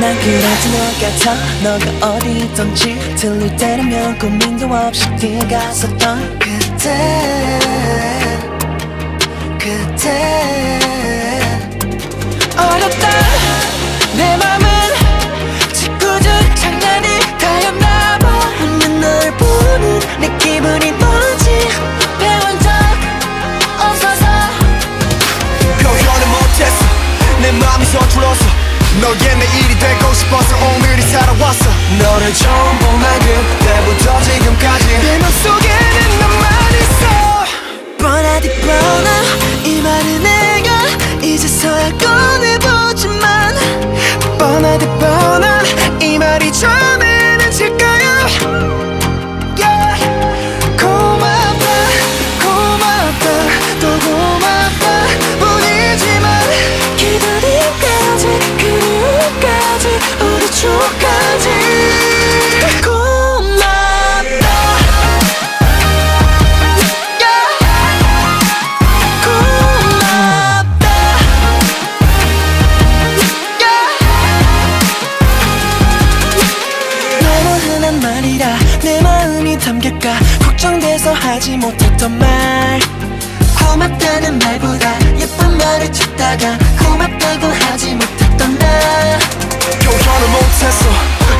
난 그래도 너 같아. 너가 어디 있던지 들릴 때라면 고민도 없이 뛰어갔었던 그때. 그때. 어렵다. 내 맘은 짓궂은 장난이 다였나봐. 웃는 널 보는 내 기분이 뭐지? 배운 적 없어서. 표현을 못했어. 내 맘이 서툴렀어 너의 내 일이 되고 싶어서 오늘이 살아왔어. 너를 처음 본날 그때부터 지금 담길까. 걱정돼서 하지 못했던 말. 고맙다는 말보다 예쁜 말을 찾다가 고맙다고 하지 못했던 나. 표현을 못했어.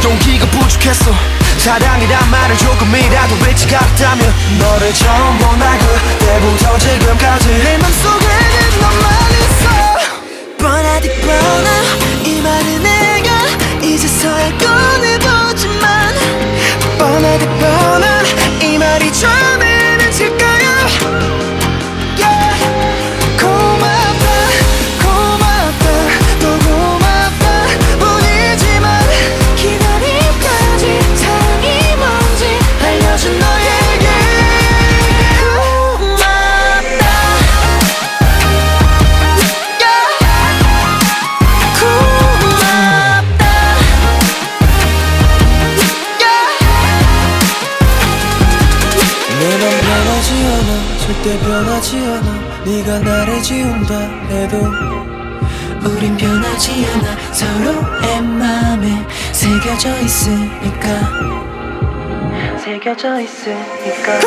용기가 부족했어. 사랑이란 말을 조금이라도 외치 같다면 너를 처 뻔하디 뻔한 이 말이 처음에는 질까요 절대 변하지 않아. 네가 나를 지운다 해도 우린 변하지 않아. 서로의 맘에 새겨져 있으니까. 새겨져 있으니까